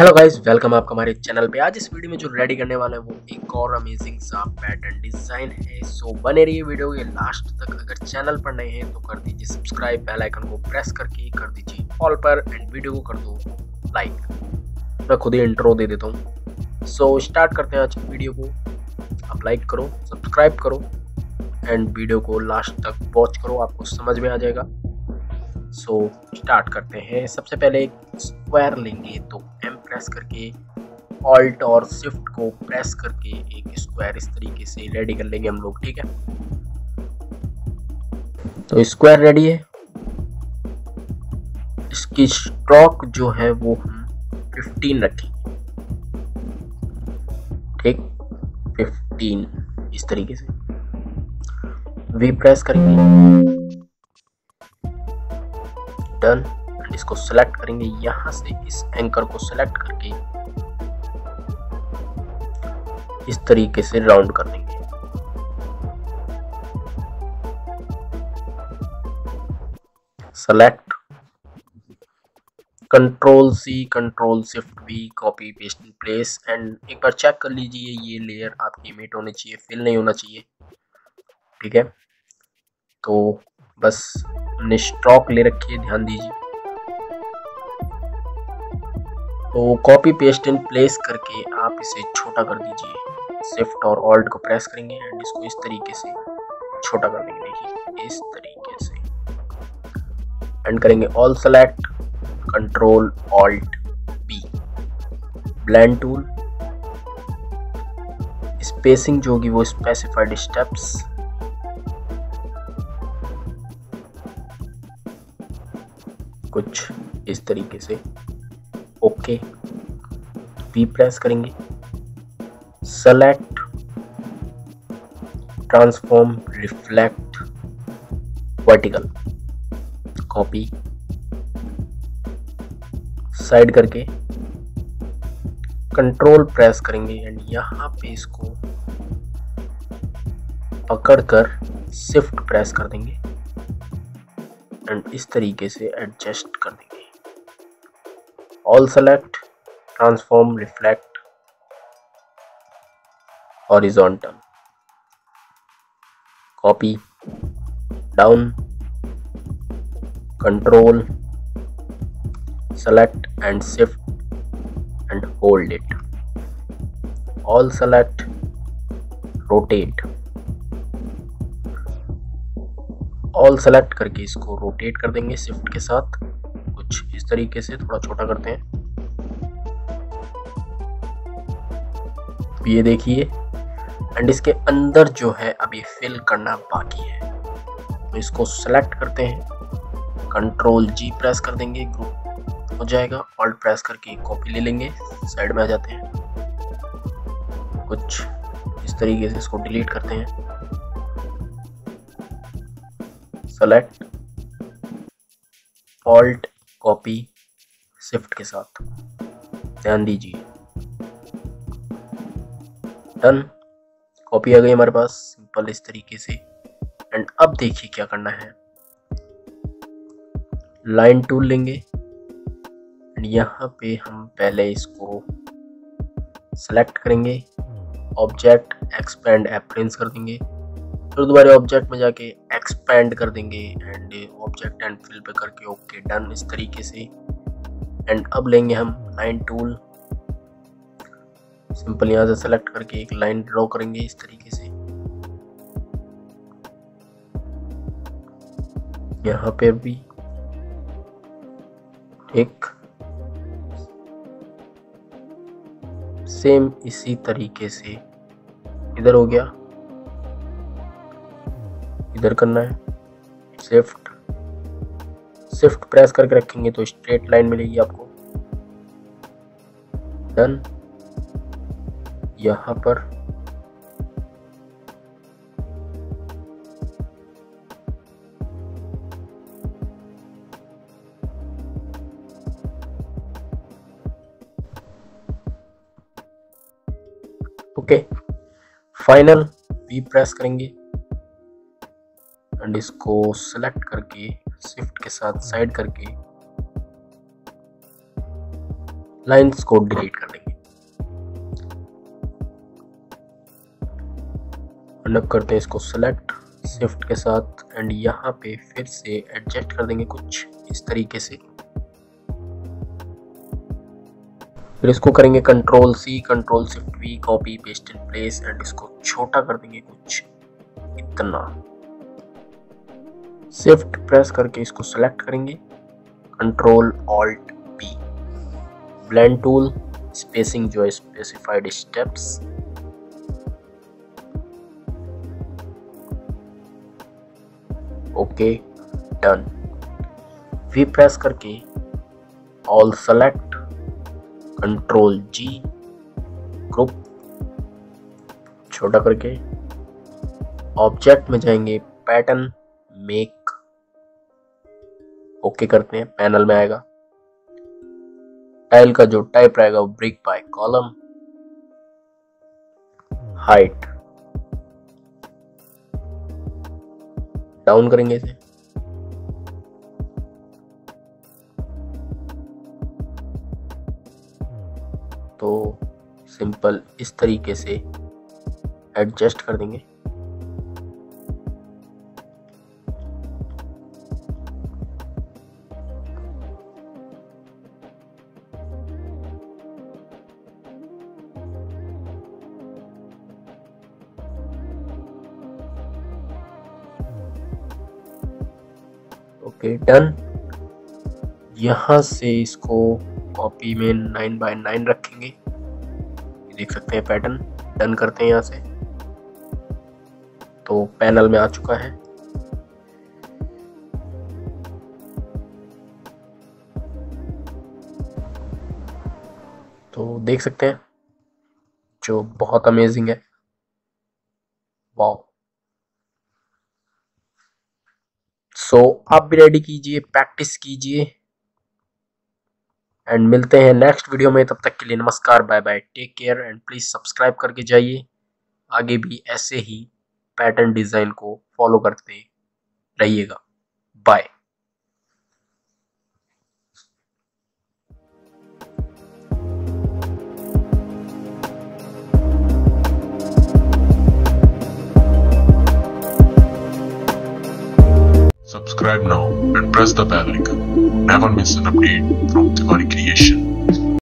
Hello guys welcome आपका हमारे channel पे। आज इस वीडियो में जो रेडी करने वाला है वो एक और अमेजिंग सा पैटर्न डिज़ाइन है। सो बने रहिए वीडियो के लास्ट तक। अगर चैनल पर नए हैं तो कर दीजिए सब्सक्राइब बेल आइकन को प्रेस करके कर दीजिए। ऑल पर एंड वीडियो को कर दो लाइक मैं खुद ही इंट्रो दे देता हूँ। सो स्टार्ट करते हैं आज वीडियो को। आप लाइक करो सब्सक्राइब करो एंड वीडियो को लास्ट तक वॉच करो। आपको समझ में आ जाएगा। सो so, स्टार्ट करते हैं। सबसे पहले एक स्क्वायर लेंगे तो एम प्रेस करके ऑल्ट और शिफ्ट को प्रेस करके एक स्क्वायर इस तरीके से रेडी कर लेंगे हम लोग, ठीक है? तो स्क्वायर रेडी है। इसकी स्ट्रोक जो है वो हम 15 रखेंगे। ठीक? 15 इस तरीके से। वी प्रेस करेंगे डन इसको सेलेक्ट करेंगे यहाँ से इस एंकर को सेलेक्ट करके इस तरीके से राउंड कर देंगे। Select control C control shift V copy paste in place and एक बार चेक कर लीजिए, ये लेयर आपकी इमेट होनी चाहिए फिल नहीं होना चाहिए। ठीक है? तो बस हमने स्ट्रोक ले रखी है, ध्यान दीजिए। तो कॉपी पेस्ट इन प्लेस करके आप इसे छोटा कर दीजिए। शिफ्ट और ऑल्ट को प्रेस करेंगे एंड इसको इस तरीके से छोटा कर देंगे। देखिए, इस तरीके से। एंड करेंगे all select control alt B blend tool spacing जो होगी वो स्पेसिफाइड स्टेप्स कुछ इस तरीके से। ओके वी प्रेस करेंगे। Select transform reflect vertical copy side करके कंट्रोल प्रेस करेंगे एंड यहाँ पे इसको पकड़कर शिफ्ट प्रेस कर देंगे। एंड इस तरीके से एडजस्ट कर देंगे। All select transform reflect horizontal copy down control select and shift and hold it. All select, rotate. All select करके इसको रोटेट कर देंगे शिफ्ट के साथ. कुछ इस तरीके से थोड़ा छोटा करते हैं। ये देखिए एंड इसके अंदर जो है अभी फिल करना बाकी है। तो इसको सेलेक्ट करते हैं। कंट्रोल जी प्रेस कर देंगे ग्रुप हो जाएगा। ऑल्ट प्रेस करके कॉपी ले लेंगे साइड में आ जाते हैं। कुछ इस तरीके से इसको डिलीट करते हैं। सेलेक्ट ऑल्ट कॉपी शिफ्ट के साथ। ध्यान दीजिए। डन कॉपी आ गई हमारे पास। सिंपल इस तरीके से। एंड अब देखिए क्या करना है। लाइन टूल लेंगे। एंड यहाँ पे हम पहले इसको सेलेक्ट करेंगे। ऑब्जेक्ट एक्सपेंड एप्रेंस कर देंगे। फिर दोबारा ऑब्जेक्ट में जाके एक्सपेंड कर देंगे एंड ऑब्जेक्ट एंड फिल पे करके ओके डन इस तरीके से। एंड अब लेंगे हम लाइन टूल सिंपल यहाँ से सेलेक्ट करके एक लाइन ड्रॉ करेंगे इस तरीके से। यहाँ पे भी एक सेम इसी तरीके से। इधर हो गया। इधर करना है। शिफ्ट शिफ्ट प्रेस करके रखेंगे तो स्ट्रेट लाइन मिलेगी आपको। डन यहाँ पर। ओके फाइनल वी प्रेस करेंगे। एंड इसको सेलेक्ट करके शिफ्ट के साथ साइड करके लाइंस को डिलीट कर देंगे। अलग करते हैं इसको सेलेक्ट शिफ्ट के साथ एंड यहाँ पे फिर से एडजस्ट कर देंगे कुछ इस तरीके से। फिर इसको करेंगे control C control shift V copy paste in place and इसको छोटा कर देंगे कुछ इतना। शिफ्ट प्रेस करके इसको सेलेक्ट करेंगे। Control alt P blend tool spacing जो है specified steps okay done V press करके all select control G group छोटा करके। ऑब्जेक्ट में जाएँगे पैटर्न मेक ओके करते हैं, पैनल में आएगा। टाइल का जो टाइप रहेगा वो brick by column height down करेंगे इसे। तो सिंपल इस तरीके से एडजस्ट कर देंगे। Okay, done. यहाँ से इसको कॉपी में नाइन बाय नाइन रखेंगे। देख सकते हैं पैटर्न डन करते हैं यहाँ से। तो पैनल में आ चुका है। तो देख सकते हैं, जो बहुत अमेजिंग है। वाह सो so, आप भी रेडी कीजिए प्रैक्टिस कीजिए। एंड मिलते हैं नेक्स्ट वीडियो में तब तक के लिए नमस्कार bye bye take care and please subscribe करके जाइए। आगे भी ऐसे ही पैटर्न डिज़ाइन को फॉलो करते रहिएगा। Bye Subscribe now and press the bell icon. Never miss an update from Tiwari Creation.